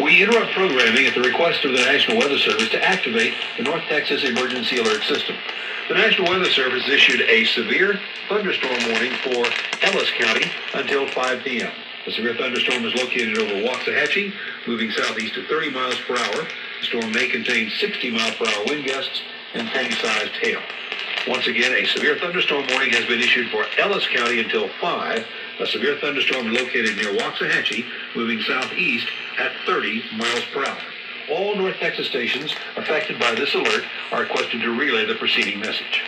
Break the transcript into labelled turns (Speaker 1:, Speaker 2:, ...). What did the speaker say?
Speaker 1: We interrupt programming at the request of the National Weather Service to activate the North Texas Emergency Alert System. The National Weather Service issued a severe thunderstorm warning for Ellis County until 5 p.m. The severe thunderstorm is located over Waxahachie, moving southeast at 30 miles per hour. The storm may contain 60 mile per hour wind gusts and penny-sized hail. Once again, a severe thunderstorm warning has been issued for Ellis County until 5. A severe thunderstorm located near Waxahachie, moving southeast at 30 miles per hour. All North Texas stations affected by this alert are requested to relay the preceding message.